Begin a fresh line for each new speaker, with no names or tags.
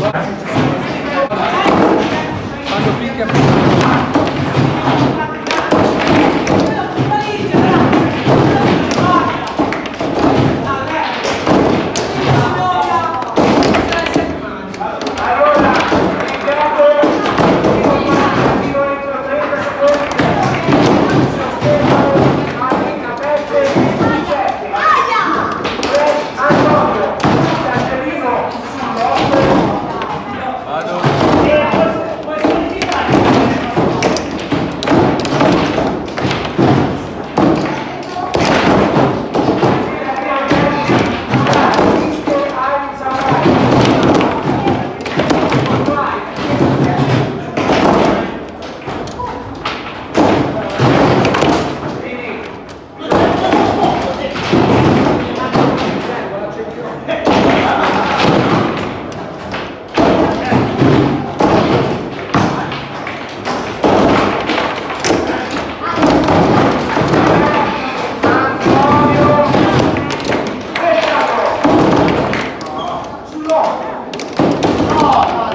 Quando picchia
Allora, God.